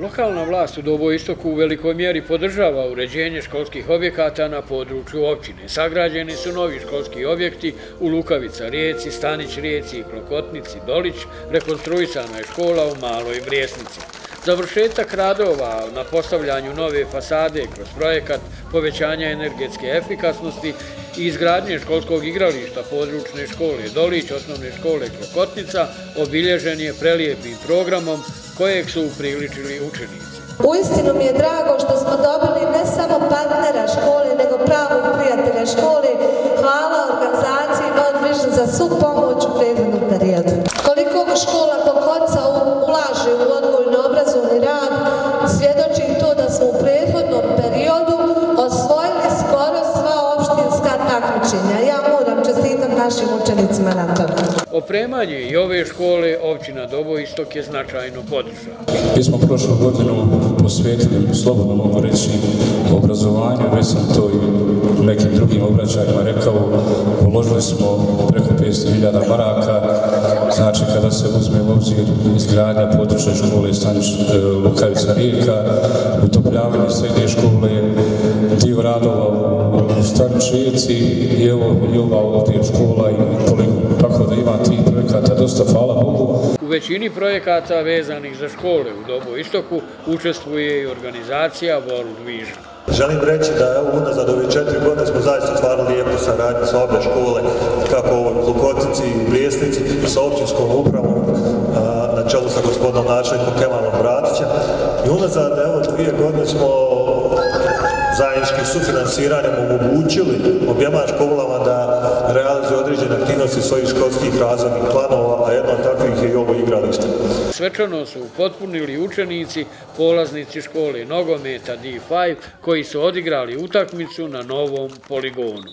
Lokalna vlast u Dobo istoku u velikoj mjeri podržava uređenje školskih objekata na području općine. Sagrađeni su novi školski objekti u Lukavica Rijeci, Stanić Rijeci i Klokotnici, Dolić, rekonstruisana je škola u Maloj Vrijesnici. Završetak radova na postavljanju nove fasade kroz projekat povećanja energetske efikasnosti i izgradnje školskog igrališta područne škole Dolić, osnovne škole Klokotnica, obilježen je prelijepim programom kojeg su upriličili učenici. Uistinu mi je drago što smo dobili ne samo partnera škole, nego pravog prijatelja škole. Hvala organizaciji God Vision za svu pomoć u prethodnom periodu. Koliko škola Kokoca ulaže u odgojno obrazovni rad, svjedoči to da smo u prethodnom periodu osvojili skoro sva opštinska takmičenja. Ja moram čestitam našim učenicima na tome. Opremanje i ove škole općina Dobo istok je značajno podržao. Mi smo prošlu godinu posvetili, slobodno mogu reći, obrazovanju, već sam to i u nekim drugim obraćajima rekao, uložili smo preko 500.000 maraka, znači kada se uzme u obzir izgradnja područne škole Stanič, e, Lukavica Rijeka, utopljavanje srednje škole, dio radova u Stanić Rijeci i evo i ova ovdje škola i dosta, hvala Bogu. U većini projekata vezanih za škole u Dobu istoku učestvuje i organizacija World Vision. Želim reći da je unazad ove četiri godine smo zaista stvarali lijepu saradnju sa obje škole, kako u ovoj Lukotici i Brijesnici, sa općinskom upravom na čelu sa gospodinom načelnikom Kemanom Bratićem. I unazad, evo, dvije godine smo zajedničkim sufinansiranjem omogućili objema školama da realizuje određene aktivnosti svojih školskih razvojnih planova, a jedna od takvih je i ovo igralište. Svečano su potpunili učenici, polaznici škole Nogometa D5, koji su odigrali utakmicu na novom poligonu.